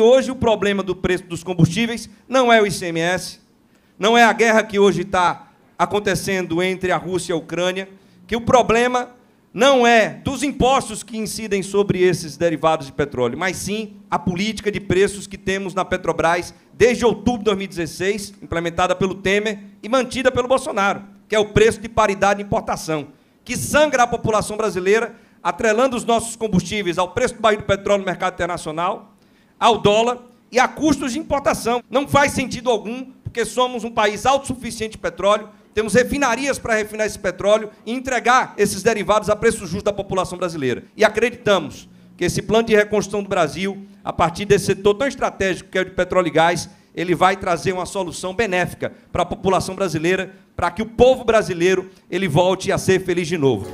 Hoje o problema do preço dos combustíveis não é o ICMS, não é a guerra que hoje está acontecendo entre a Rússia e a Ucrânia, que o problema não é dos impostos que incidem sobre esses derivados de petróleo, mas sim a política de preços que temos na Petrobras desde outubro de 2016, implementada pelo Temer e mantida pelo Bolsonaro, que é o preço de paridade de importação, que sangra a população brasileira, atrelando os nossos combustíveis ao preço do barril do petróleo no mercado internacional, ao dólar e a custos de importação. Não faz sentido algum, porque somos um país autossuficiente de petróleo, temos refinarias para refinar esse petróleo e entregar esses derivados a preço justo da população brasileira. E acreditamos que esse plano de reconstrução do Brasil, a partir desse setor tão estratégico que é o de petróleo e gás, ele vai trazer uma solução benéfica para a população brasileira, para que o povo brasileiro ele volte a ser feliz de novo.